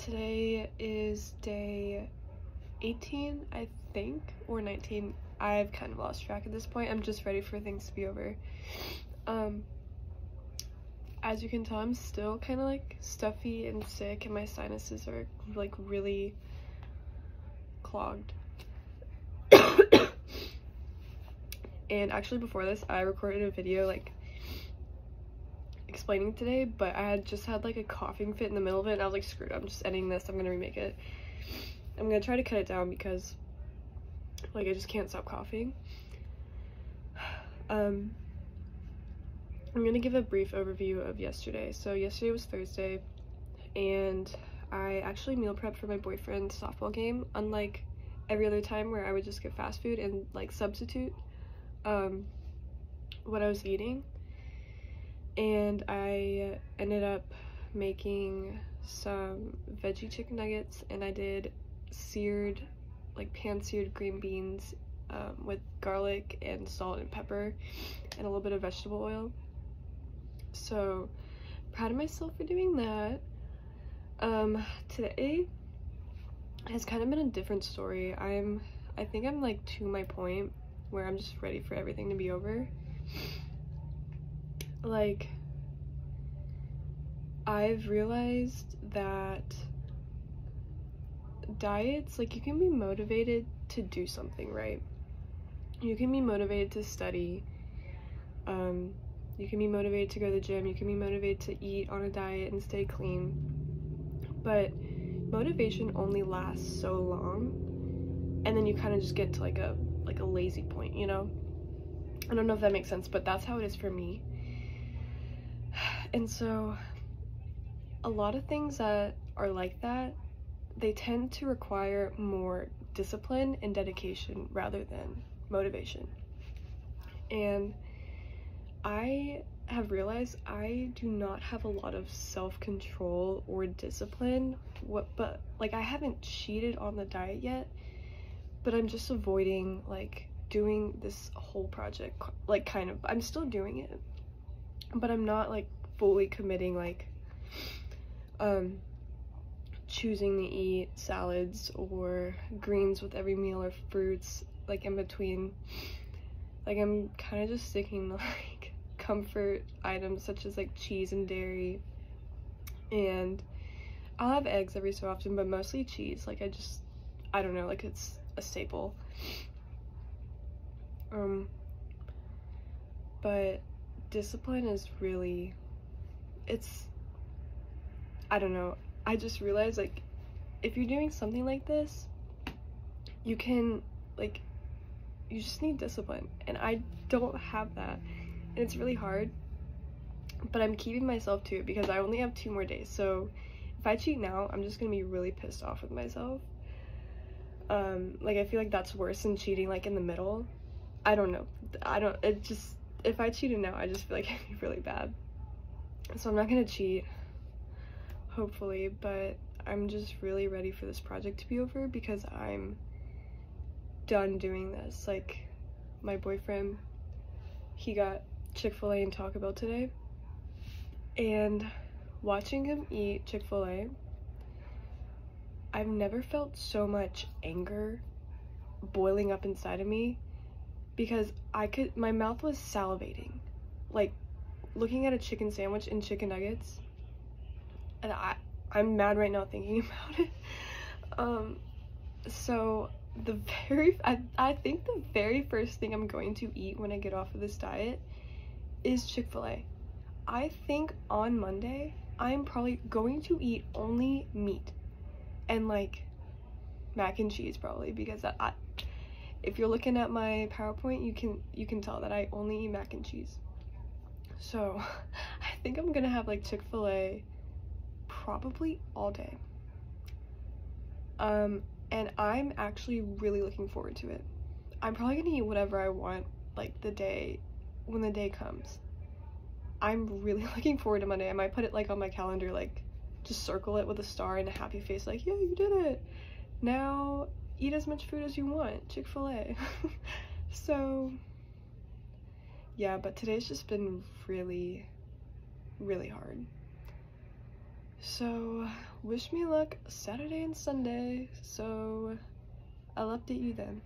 today is day 18, I think, or 19. I've kind of lost track at this point. I'm just ready for things to be over. Um, as you can tell, I'm still kind of like stuffy and sick, and my sinuses are like really clogged. and actually, before this, I recorded a video like explaining today, but I had just had like a coughing fit in the middle of it, and I was like, screwed, I'm just ending this, I'm gonna remake it. I'm gonna try to cut it down because like I just can't stop coughing. Um, I'm gonna give a brief overview of yesterday. So yesterday was Thursday, and I actually meal prepped for my boyfriend's softball game. Unlike every other time where I would just get fast food and like substitute um, what I was eating, and I ended up making some veggie chicken nuggets, and I did seared, like pan-seared green beans um, with garlic and salt and pepper, and a little bit of vegetable oil. So proud of myself for doing that. Um, today has kind of been a different story. I'm, I think I'm like to my point where I'm just ready for everything to be over. Like, I've realized that diets, like you can be motivated to do something, right? You can be motivated to study, um, you can be motivated to go to the gym. You can be motivated to eat on a diet and stay clean. But motivation only lasts so long. And then you kind of just get to like a like a lazy point, you know? I don't know if that makes sense, but that's how it is for me. And so a lot of things that are like that, they tend to require more discipline and dedication rather than motivation. And I have realized I do not have a lot of self-control or discipline what but like I haven't cheated on the diet yet but I'm just avoiding like doing this whole project like kind of I'm still doing it but I'm not like fully committing like um choosing to eat salads or greens with every meal or fruits like in between. Like I'm kind of just sticking to like comfort items such as like cheese and dairy. And I'll have eggs every so often but mostly cheese. Like I just I don't know like it's a staple. Um but discipline is really it's I don't know I just realized like if you're doing something like this you can like you just need discipline and I don't have that and it's really hard but I'm keeping myself to it because I only have two more days so if I cheat now I'm just gonna be really pissed off with myself. Um like I feel like that's worse than cheating like in the middle. I don't know. I don't it just if I cheated now I just feel like it'd be really bad so I'm not gonna cheat hopefully but I'm just really ready for this project to be over because I'm done doing this like my boyfriend he got Chick-fil-A and Taco Bell today. And watching him eat Chick-fil-A, I've never felt so much anger boiling up inside of me because I could my mouth was salivating. Like looking at a chicken sandwich and chicken nuggets. And I I'm mad right now thinking about it. Um so the very I, I think the very first thing I'm going to eat when I get off of this diet is Chick-fil-A. I think on Monday, I'm probably going to eat only meat and like mac and cheese probably because I, if you're looking at my PowerPoint, you can you can tell that I only eat mac and cheese. So I think I'm gonna have like Chick-fil-A probably all day. Um, and I'm actually really looking forward to it. I'm probably gonna eat whatever I want like the day when the day comes. I'm really looking forward to Monday. I might put it like on my calendar, like just circle it with a star and a happy face, like, yeah, you did it. Now eat as much food as you want, Chick-fil-A. so yeah, but today's just been really, really hard. So, wish me luck Saturday and Sunday. So, I'll update you then.